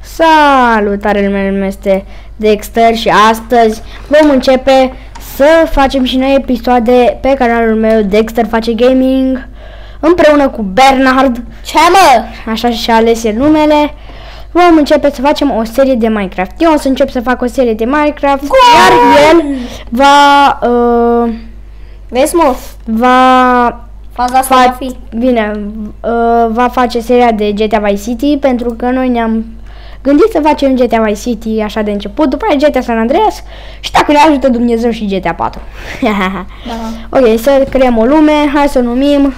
Salutare, numele meu este Dexter și astăzi vom începe să facem și noi episoade pe canalul meu Dexter face gaming împreună cu Bernard. Ce mă? Așa și-a ales el numele. Vom începe să facem o serie de Minecraft. Eu o să încep să fac o serie de Minecraft, iar el va uh, Vezi mă? va Faza asta va fa- fi. bine, uh, va face seria de GTA Vice City pentru că noi ne-am gândit să facem GTA Vice City așa de început, după aia GTA San Andreas și dacă ne ajută Dumnezeu și GTA 4. Da. ok, să creăm o lume, hai să o numim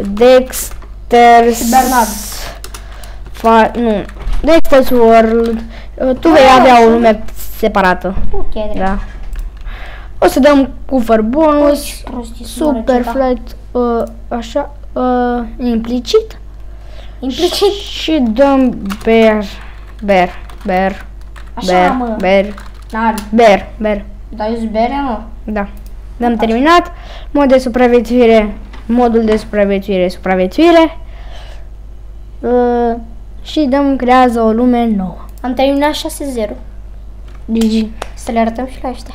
Dexter's Bernard. Fa- nu, Dexter's World. Uh, Tu vei Ah, avea o și- lume separată. Ok, da. Da. O să dăm cufăr bonus. Ce prostie sună Super receta. flat, uh, așa, uh, implicit. Implicit. Și dăm bear, bear, bear, Așa, bear, mă. bear, N-are. bear, bear. Dar eu bere, mă. Da. Dăm terminat. Mod de supraviețuire, modul de supraviețuire, supraviețuire. Uh, și dăm creează o lume nouă. Am terminat 6-0. GG. Să le arătăm și la ăștia.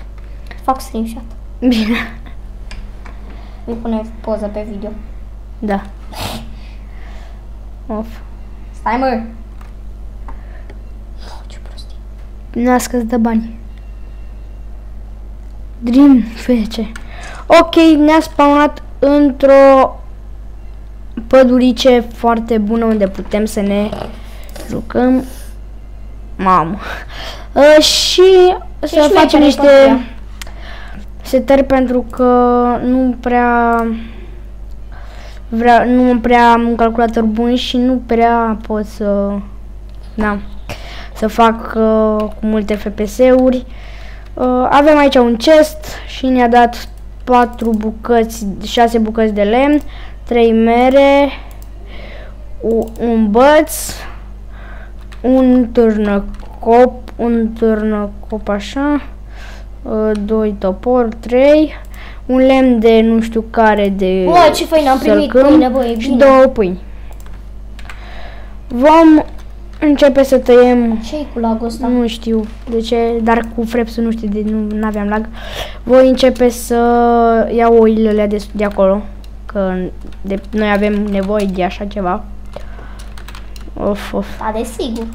Fac screenshot. Bine. Îi pune poză pe video. Da. Of. Stai, mă. Oh, ce prostie. Nască de bani. Dream fece. Ok, ne-a spawnat într-o pădurice foarte bună unde putem să ne jucăm. Mamă. Uh, și să șmecher facem e niște pădurea. setări pentru că nu prea vrea, nu prea am un calculator bun și nu prea pot să da, să fac uh, cu multe FPS-uri. Uh, avem aici un chest și ne-a dat 4 bucăți, 6 bucăți de lemn, 3 mere, u- un băț, un târnăcop, un târnăcop așa, 2 topor, 3, un lemn de nu știu care de Bă, ce fain, am primit sălcâm pâine, bă, e și bine. două pâini. Vom începe să tăiem Ce-i cu lagul ăsta? nu știu de ce, dar cu frepsul nu știu de nu aveam lag. Voi începe să iau oilele de, de acolo, că de, noi avem nevoie de așa ceva. Of, of, Da, desigur.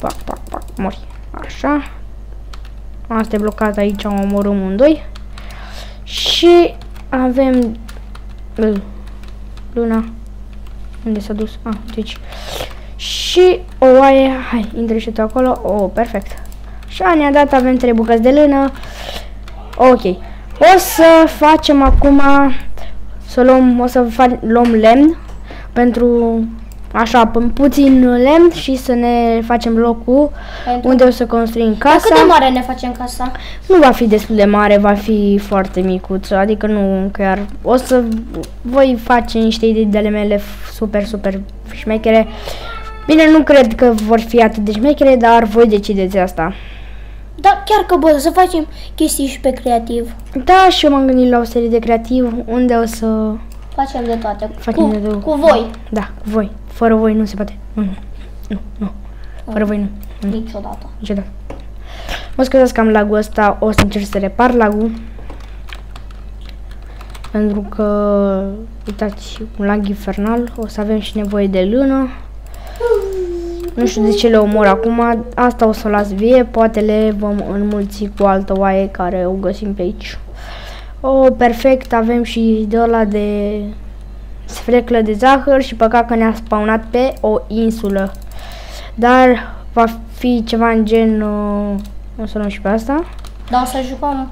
pac, pac, pac, mori. Așa. Asta e blocat aici, am omorâm un doi. Și avem uh, Luna. Unde s-a dus? Ah, deci. Și o oaie, hai, intră și tu acolo. Oh, perfect. Așa ne-a dat, avem trei bucăți de lână. Ok. O să facem acum, să luăm, o să fa- luăm lemn pentru așa, pu- puțin lemn și să ne facem locul Pentru- unde o să construim Dar casa. cât de mare ne facem casa? Nu va fi destul de mare, va fi foarte micuț, adică nu chiar. O să voi face niște idei de ale mele f- super, super șmechere. Bine, nu cred că vor fi atât de șmechere, dar voi decideți asta. Da, chiar că, bă, să facem chestii și pe creativ. Da, și eu m-am gândit la o serie de creativ unde o să Facem de toate. facem cu, de două. cu voi. Da, cu voi. Fără voi nu se poate. Nu, nu, nu, nu. Fără voi nu. nu. Niciodată. Niciodată. Mă scuzați că am lagul ăsta, o să încerc să repar lagul. Pentru că, uitați, un lag infernal, o să avem și nevoie de lână. Nu știu de ce le omor acum, asta o să o las vie, poate le vom înmulți cu altă oaie care o găsim pe aici. O, perfect, avem și de ăla de sfreclă de zahăr și păcat că ne-a spawnat pe o insulă. Dar va fi ceva în gen, uh, o să luăm și pe asta. Dar o să jucăm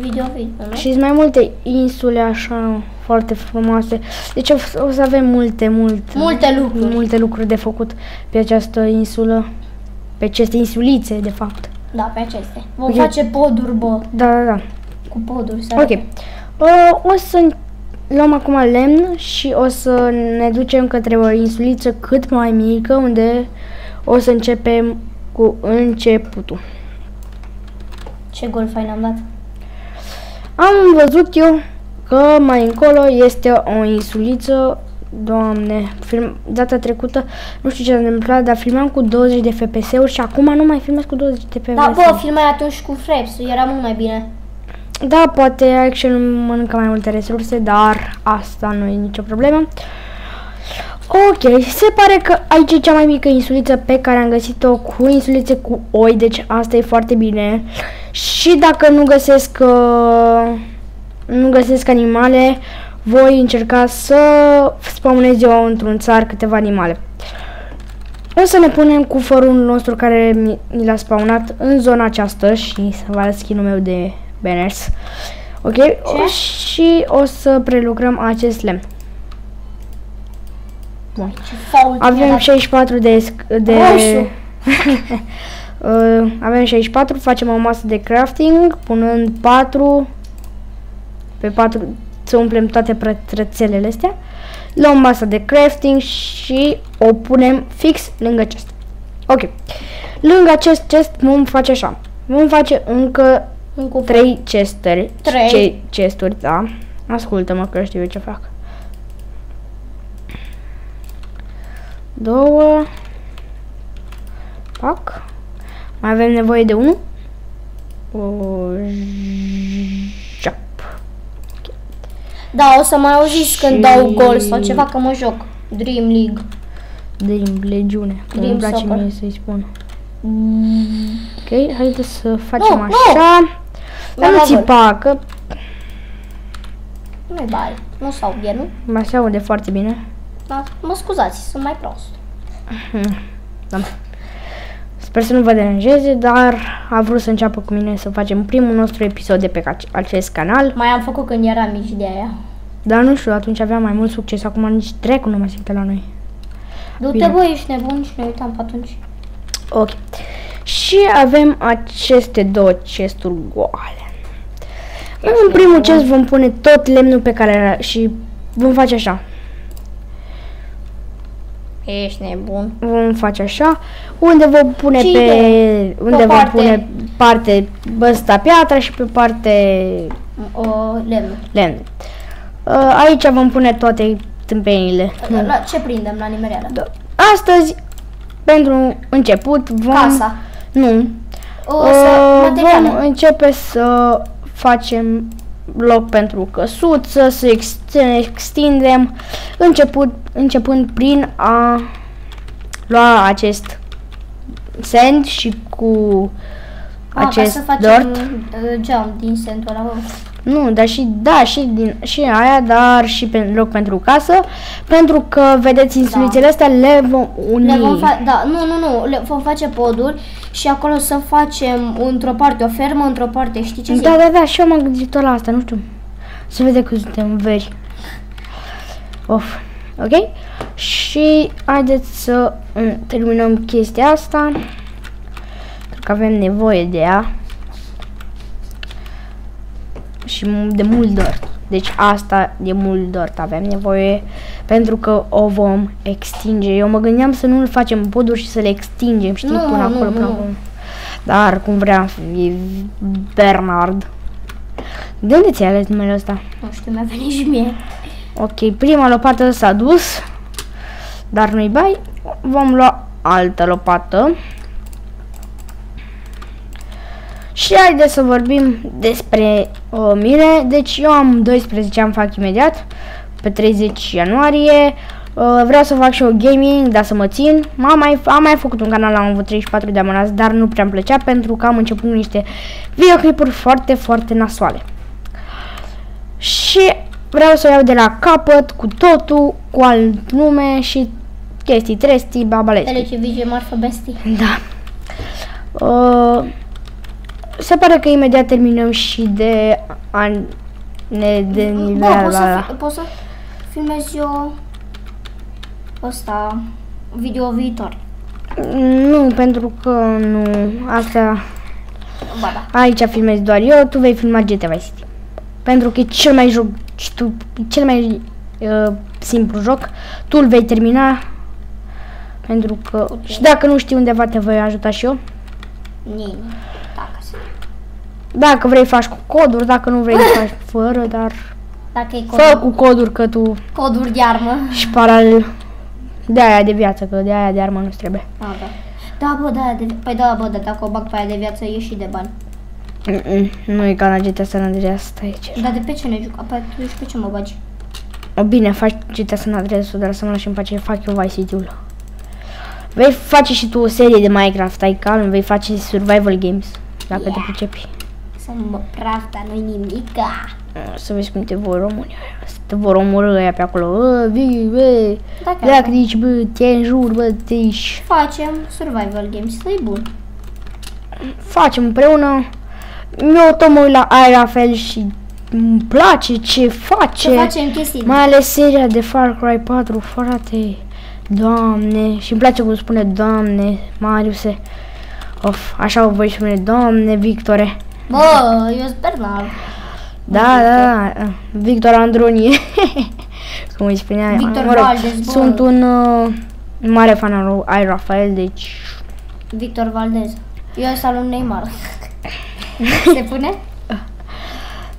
video video, nu? Și sunt mai multe insule așa foarte frumoase. Deci o, o să avem multe, multe, Multe lucruri. multe lucruri de făcut pe această insulă. Pe aceste insulițe, de fapt. Da, pe aceste. Vom Ok. face poduri, bă. Da, da, da. Cu poduri. Să Ok. Uh, o să luăm acum lemn și o să ne ducem către o insuliță cât mai mică unde o să începem cu începutul. Ce gol fain am dat. Am văzut eu că mai încolo este o insuliță Doamne, film, data trecută, nu știu ce s-a întâmplat, dar filmam cu 20 de FPS-uri și acum nu mai filmez cu 20 de FPS. Da, bă, filmai atunci cu Fraps, era mult mai bine. Da, poate Action mănâncă mai multe resurse, dar asta nu e nicio problemă. Ok, se pare că aici e cea mai mică insuliță pe care am găsit-o cu insulițe cu oi, deci asta e foarte bine. Și dacă nu găsesc uh, nu găsesc animale, voi încerca să spawnez eu într-un țar câteva animale. O să ne punem cu fărul nostru care mi l-a spawnat în zona aceasta și să vă arăt skin meu de banners. Ok? O, și o să prelucrăm acest lemn. Bun. Avem 64 de... de uh, avem 64, facem o masă de crafting, punând 4 pe 4 să umplem toate rețelele astea. Luăm masa de crafting și o punem fix lângă chest. Ok. Lângă acest chest vom face așa. Vom face încă încă 3 chesturi. 3 chesturi, da. Ascultă-mă că știu eu ce fac. Două. Pac. Mai avem nevoie de unul. O, da, o să mai auziți și... când dau gol sau ceva, că mă joc. Dream League. Dream, legiune, cum Dream îmi place soccer. mie să-i spun. Mm. Ok, haideți să facem no, așa. No. Dar nu țipa, că... Nu-i bari, nu s bine, nu? Mă se aude foarte bine. Da, mă scuzați, sunt mai prost. Hmm, da. Sper să nu vă deranjeze, dar a vrut să înceapă cu mine să facem primul nostru episod de pe acest canal. Mai am făcut când eram mici de aia. Dar nu știu, atunci aveam mai mult succes, acum nici trecu nu mai simte la noi. Du-te băi, ești nebun și ne uitam pe atunci. Ok. Și avem aceste două chesturi goale. Ești în primul chest vom pune tot lemnul pe care și vom face așa. Ești nebun. Vom face așa. Unde vom pune Cine? pe... Unde pe vom parte. pune parte ăsta piatra și pe parte... O, lemn. Lemn. Uh, aici vom pune toate tâmpenile. La, la ce prindem la nimereală? Da. Astăzi, pentru început, vom... Casa. Nu. O, uh, vom începe să facem loc pentru căsuță, să extindem, început, începând prin a lua acest sand și cu a, acest ca să facem dort. Uh, geam din sandul ăla. Nu, dar și, da, și, din, și aia, dar și pe loc pentru casă, pentru că, vedeți, insulițele da. astea le vom uni. Le vom da, nu, nu, nu, le vom face poduri și acolo să facem într-o parte o fermă, într-o parte, știi ce Da, zic? da, da, și eu m-am gândit la asta, nu știu. Se vede că suntem veri. Of, ok? Și haideți să mm, terminăm chestia asta. Cred că avem nevoie de ea și de mult dort. Deci asta de mult dort avem nevoie pentru că o vom extinge. Eu mă gândeam să nu facem poduri și să le extingem, știi, nu, până acolo. Nu, până nu. Dar cum vrea e Bernard. De unde ți-ai ales numele ăsta? Nu știu, mi-a venit și mie. Ok, prima lopată s-a dus, dar nu-i bai. Vom lua altă lopată. Și haideți să vorbim despre uh, mine. Deci eu am 12 ani, fac imediat, pe 30 ianuarie. Uh, vreau să fac și o gaming, dar să mă țin. Am mai, am mai făcut un canal, am avut 34 de abonați, dar nu prea îmi plăcea pentru că am început cu niște videoclipuri foarte, foarte nasoale. Și vreau să o iau de la capăt, cu totul, cu alt nume și chestii, trestii, babalestii. Televizie marfă bestii. Da. Uh, se pare că imediat terminăm și de an ne de nivel Bă, poți să, fi, pot să filmez eu ăsta video viitor. Nu, pentru că nu, asta ba da. aici filmez doar eu, tu vei filma GTA Vice City. Pentru că e cel mai joc, tu, cel mai uh, simplu joc, tu îl vei termina pentru că okay. și dacă nu știi undeva te voi ajuta și eu. Nini. Dacă vrei faci cu coduri, dacă nu vrei faci fără, dar Dacă e fă cod, cu coduri că tu coduri de armă. și paralel de aia de viață, că de aia de armă nu trebuie. Ah, da. Da, bă, da, de, păi da, bă, da, dacă o bag pe aia de viață, e și de bani. Mm-mm, Nu e ca la GTA San Andreas, stai aici. Dar de pe ce ne juca? Păi tu ești pe ce mă bagi? O, Bine, faci GTA San Andreas, dar să mă lași în pace, fac eu Vice City-ul. Vei face și tu o serie de Minecraft, ai calm, vei face survival games, dacă te Yeah. pricepi. Să mă praf, dar nu-i nimica. Să vezi cum te vor români aia. Să te vor omorâ aia pe acolo. Bă, vii, bă, Dacă dacă zici, bă, te înjur, bă, te ești. facem survival games, să bun. Facem împreună. Eu tot mă uit la aia fel și îmi place ce face. Să facem chestii. Mai ales seria de Far Cry 4, frate. Doamne, și îmi place cum spune Doamne, Mariuse. Of, așa o voi spune, Doamne, Victore. Bă, eu sper n Da, da, da, Victor Andronie. cum îi spunea. Victor mă rog, Valdes, bă. Sunt un uh, mare fan al lui ai Rafael, deci Victor Valdez. Eu sunt al lui Neymar. Se pune?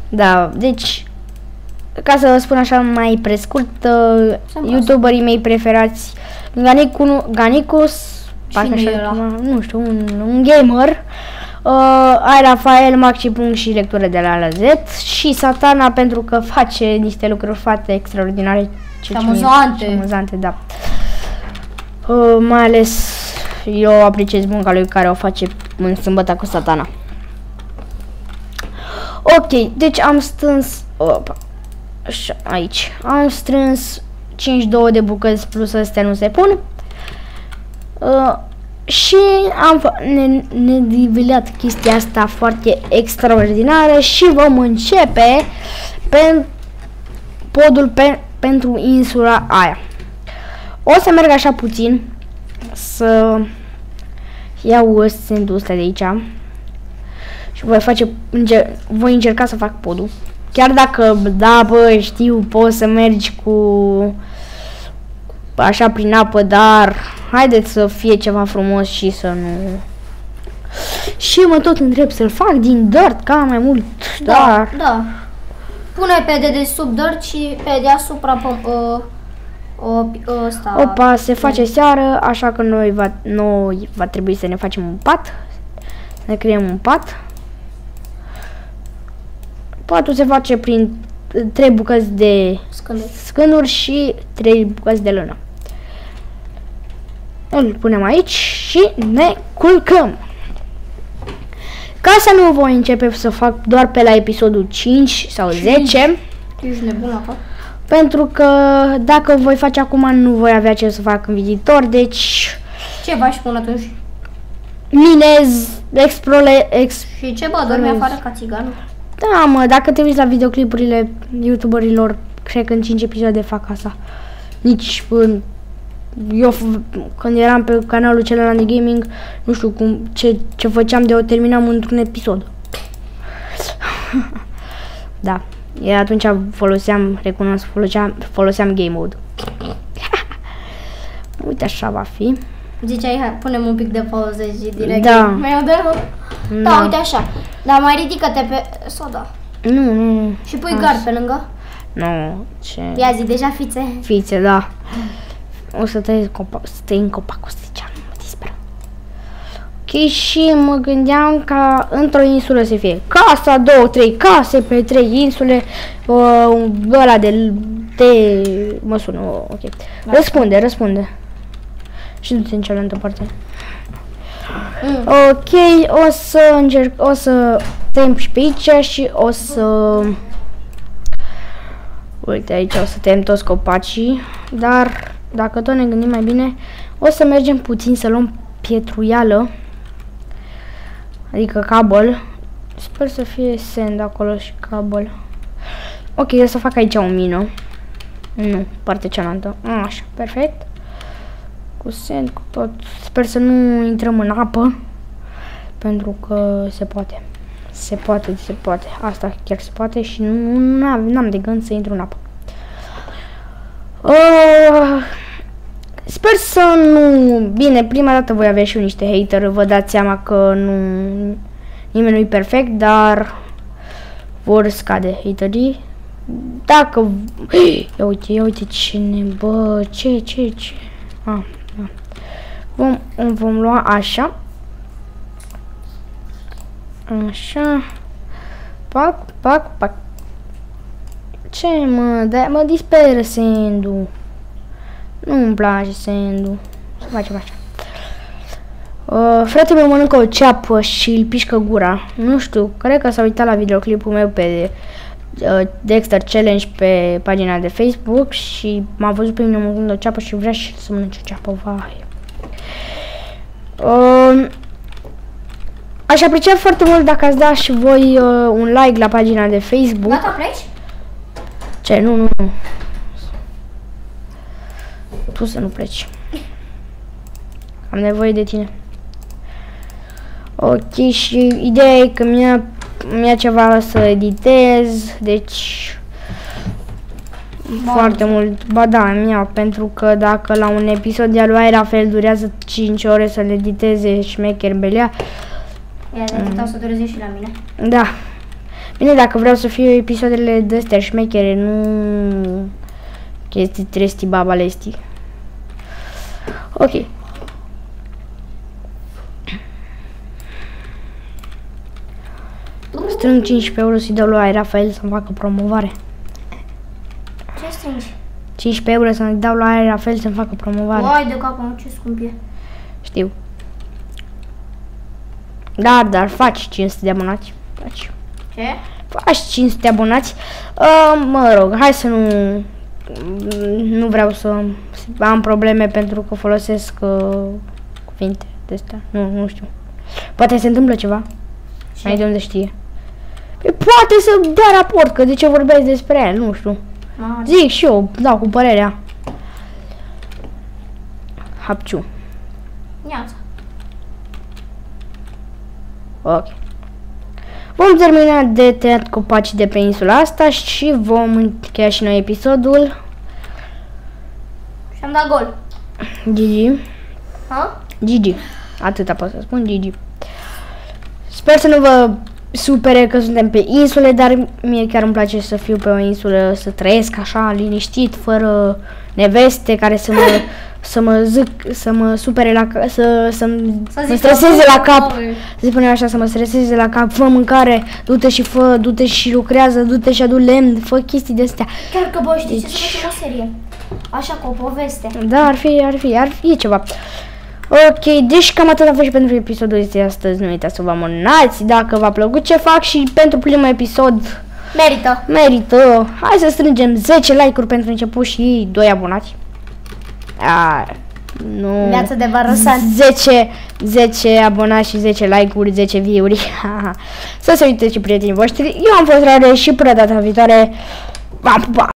da, deci ca să vă spun așa mai prescurt, uh, Să-mi youtuberii mei preferați Ganicu, Ganicus, parcă Cine așa e îl ăla? cheamă, nu știu, un, un gamer, uh, ai Rafael, Maxi Punct și lectură de la A la Z și Satana pentru că face niște lucruri foarte extraordinare ce- ce- amuzante. și amuzante, da. Uh, mai ales eu apreciez munca lui care o face în sâmbătă cu Satana. Ok, deci am strâns opa, așa, aici. Am strâns 52 de bucăți plus astea nu se pun. Uh, și am fa- ne, ne divilat chestia asta foarte extraordinară și vom începe pe podul pe, pentru insula aia. O să merg așa puțin să iau sentul ăsta de aici și voi face, încer- voi încerca să fac podul. Chiar dacă, da, bă, știu, poți să mergi cu așa prin apă, dar haideți să fie ceva frumos și să nu... Și mă tot întreb să-l fac din dirt ca mai mult, dar... Da, da. Pune pe de sub dirt și pe deasupra pe, uh, o, ăsta. Opa, se face seară, așa că noi va, noi va trebui să ne facem un pat. Să ne creăm un pat. Patul se face prin trei bucăți de Scânduri. scânduri și trei bucăți de lână. Îl punem aici și ne culcăm. Ca să nu voi începe să fac doar pe la episodul 5 sau 10, Ești nebun acolo? pentru că dacă voi face acum nu voi avea ce să fac în viitor, deci Ce faci până atunci? minez, explore, ex... Și ce bă, dormi Dormi. afară ca țiganul? Da, mă, dacă te uiți la videoclipurile youtuberilor, cred că în 5 episoade fac asta. Nici în... Eu, f- când eram pe canalul celălalt de gaming, nu știu cum, ce, ce făceam de o terminam într-un episod. da, e atunci foloseam, recunosc, foloseam, foloseam game mode. Uite așa va fi. Ziceai, hai, punem un pic de pauză și direct. Da. Meu de da. da, uite așa. Dar mai ridică-te pe soda. Nu, nu, nu. Și pui gard pe lângă. Nu, ce... Ia zi, deja fițe. Fițe, da. O să tăiesc copa, să tăiem copacul ăsta, nu mă disperă. Ok, și mă gândeam ca într-o insulă să fie casa, două, trei case pe trei insule, uh, ăla de, de, mă sună, ok. Răspunde, răspunde. Și du-te în cealaltă parte. Mm. Ok, o să încerc, o să tăiem și pe aici și o să... Uite, aici o să tăiem toți copacii, dar dacă tot ne gândim mai bine, o să mergem puțin să luăm pietruială, adică cabel. Sper să fie sand acolo și cabel. Ok, o să fac aici o mină. Nu, partea cealaltă. A, Așa, perfect. Cu sand, cu tot. Sper să nu intrăm în apă. Pentru că se poate. Se poate, se poate. Asta chiar se poate și nu n-am, n-am de gând să intru în apă. Uh, sper să nu... Bine, prima dată voi avea și eu niște hater, vă dați seama că nu... nimeni nu-i perfect, dar vor scade haterii. Dacă... Ia uite, ia uite cine, bă, ce, ce, ce... Ah, da. Vom, vom lua așa. Așa. Pac, pac, pac. Ce mă, da, mă disperă sendu. Nu-mi place sendu. Să facem așa. Uh, fratele meu mănâncă o ceapă și îl pișcă gura. Nu știu, cred că s-a uitat la videoclipul meu pe uh, Dexter Challenge pe pagina de Facebook și m-a văzut pe mine mâncând o ceapă și vrea și să mănânce o ceapă, vai. Uh, aș aprecia foarte mult dacă ați da și voi uh, un like la pagina de Facebook. Gata, pleci? Ce? Nu, nu, nu. Tu să nu pleci. Am nevoie de tine. Ok, și ideea e că mi-a mi ceva să editez, deci Bun. foarte mult. Ba da, mi pentru că dacă la un episod de lui la fel durează 5 ore să-l editeze șmecher belea. Ia, de mm. să dureze și la mine. Da. Bine, dacă vreau să fie episoadele de astea șmechere, nu chestii tresti babalesti. Ok. Strâng 15 euro să-i dau lui Rafael să-mi facă promovare. Ce strângi? 15 euro să-mi dau lui Rafael să-mi facă promovare. Uai de capul meu, ce scump e. Știu. Dar, dar faci 500 de abonați. Faci. Ce? Faci 500 de abonați. Uh, mă rog, hai să nu... Nu vreau să am probleme pentru că folosesc uh, cuvinte de astea. Nu, nu știu. Poate se întâmplă ceva. Ce? Ai de unde știe. Păi poate să dea raport, că de ce vorbeai despre el, nu știu. Mare. Zic și eu, dau cu părerea. Hapciu. Iața. Ok. Vom termina de tăiat copaci de pe insula asta și vom încheia și noi episodul. Și am dat gol. Gigi. Ha? Gigi. Atâta pot să spun, Gigi. Sper să nu vă supere că suntem pe insule, dar mie chiar îmi place să fiu pe o insulă, să trăiesc așa, liniștit, fără neveste care să mă, să mă zic, să mă supere la să, să, să mă streseze la cap, să spunem așa, să mă streseze la cap, fă mâncare, du-te și fă, du-te și lucrează, du-te și adu lemn, fă chestii de astea. Chiar că, bă, știi deci... ce să facem o serie? Așa, cu o poveste. Da, ar fi, ar fi, ar fi ceva. Ok, deci cam atât a fost și pentru episodul de astăzi. Nu uitați să vă abonați dacă v-a plăcut ce fac și pentru primul episod Merită. Merită. Hai să strângem 10 like-uri pentru început și 2 abonați. A, nu. Viața de vară 10, 10 abonați și 10 like-uri, 10 view-uri. să se uite și prietenii voștri. Eu am fost Rare și până data viitoare. Pa, pa.